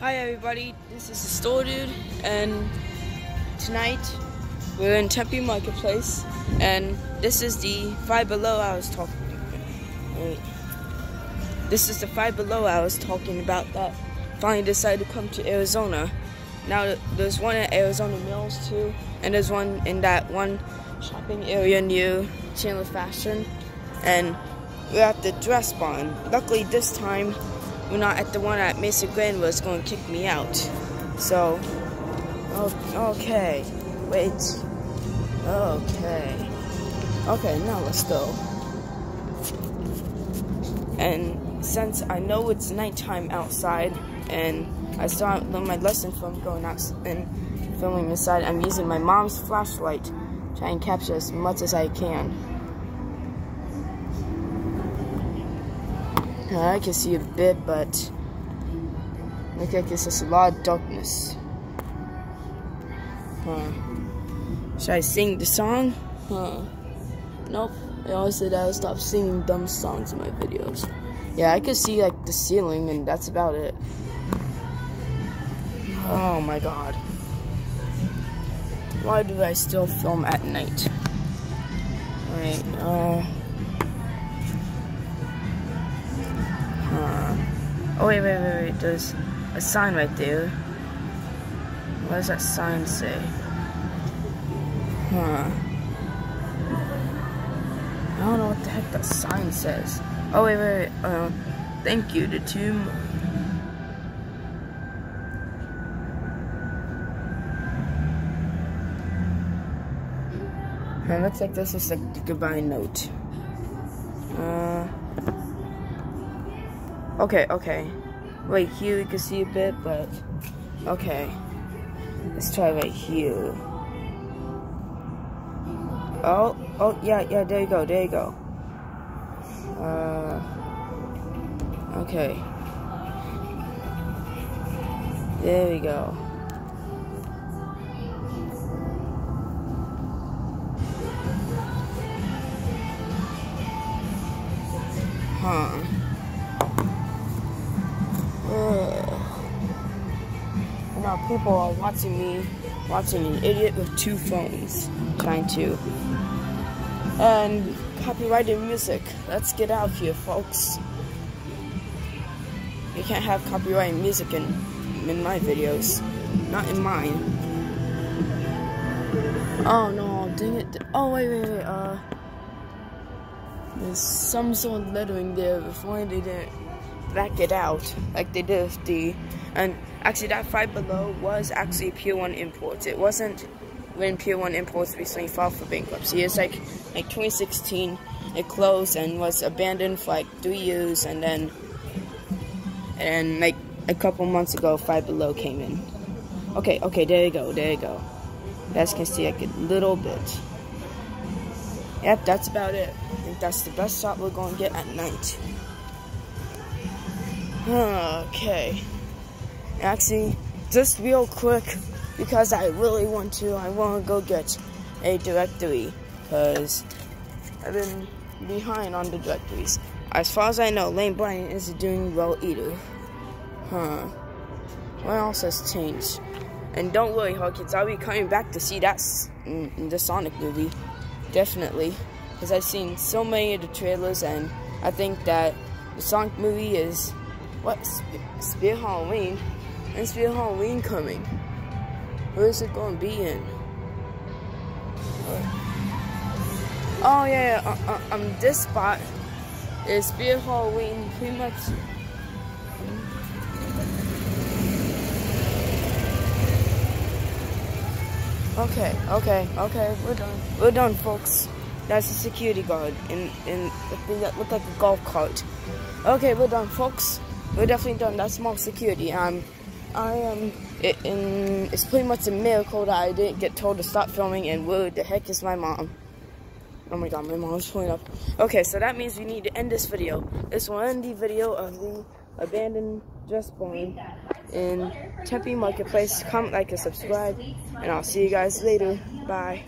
Hi everybody, this is the Store Dude, and tonight we're in Tempe Marketplace, and this is the Five Below I was talking. Wait, this is the Five Below I was talking about that finally decided to come to Arizona. Now there's one at Arizona Mills too, and there's one in that one shopping area near Chandler Fashion, and we're at the dress barn. Luckily this time we're not at the one at Mesa Grand was going to kick me out. So, okay, wait, okay, okay, now let's go. And since I know it's nighttime outside, and I still learned my lesson from going out and filming inside, I'm using my mom's flashlight, trying to capture as much as I can. I can see a bit, but look like it's just a lot of darkness. Huh. Should I sing the song? Huh. Nope. I always said I would stop singing dumb songs in my videos. Yeah, I could see like the ceiling and that's about it. Oh my god. Why do I still film at night? Alright, uh... Oh, wait, wait, wait, wait. There's a sign right there. What does that sign say? Huh. I don't know what the heck that sign says. Oh, wait, wait, wait. Uh, thank you, the tomb. It looks like this is like the goodbye note. Okay, okay. Right here you can see a bit, but okay. Let's try right here. Oh, oh, yeah, yeah, there you go, there you go. Uh, okay. There we go. Huh. Now people are watching me, watching an idiot with two phones, trying to. And copyrighted music. Let's get out of here, folks. You can't have copyrighted music in in my videos, not in mine. Oh no, dang it. Oh wait, wait, wait. Uh, there's some sort of lettering there. before they didn't back it out like they did with the and actually that Five Below was actually Pier 1 Imports. It wasn't when Pier 1 Imports recently filed for bankruptcy. It's like like 2016 it closed and was abandoned for like three years and then and like a couple months ago Five Below came in. Okay, okay, there you go, there you go. You guys can see like a little bit. Yep, that's about it. I think that's the best shot we're gonna get at night. Okay. Actually, just real quick, because I really want to, I want to go get a directory, because I've been behind on the directories. As far as I know, Lane Bryant is doing well either. Huh. What else has changed? And don't worry, Harkins, I'll be coming back to see that in, in mm, mm, the Sonic movie. Definitely. Because I've seen so many of the trailers, and I think that the Sonic movie is what? Spirit Halloween? And Spirit Halloween coming? Where is it going to be in? Oh yeah, yeah. Uh, uh, um, this spot is Spirit Halloween. Pretty much. Okay, okay, okay. We're done. We're done, folks. That's a security guard in in the thing that looked like a golf cart. Okay, we're done, folks we're definitely done. That's more security. Um, I am. It, and it's pretty much a miracle that I didn't get told to stop filming. And where the heck is my mom? Oh my god, my mom's pulling up. Okay, so that means we need to end this video. This will end the video of the abandoned dress barn in Tempe Marketplace. Comment, like, and subscribe. And I'll see you guys later. Bye.